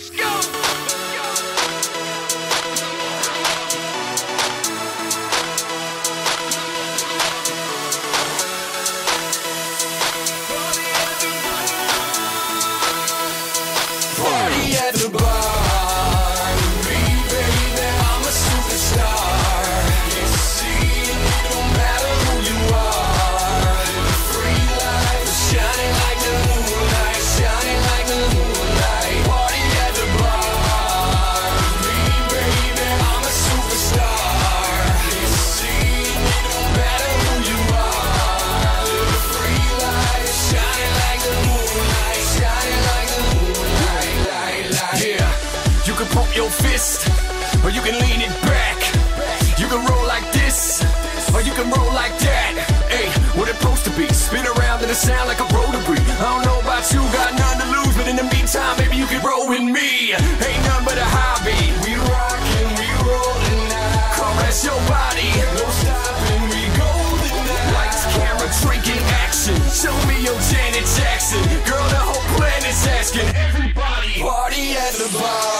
Let's go. Pump your fist, or you can lean it back. You can roll like this, or you can roll like that. Hey, what it supposed to be? Spin around and it sound like a rotary. I don't know about you, got none to lose, but in the meantime, maybe you can roll with me. Ain't none but a hobby. We rockin', we rollin' now. Caress your body, no stopping, we golden now. Lights, camera, drinking action. Show me your Janet Jackson. Girl, the whole planet's asking everybody. Party at the bar.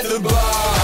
at the bar.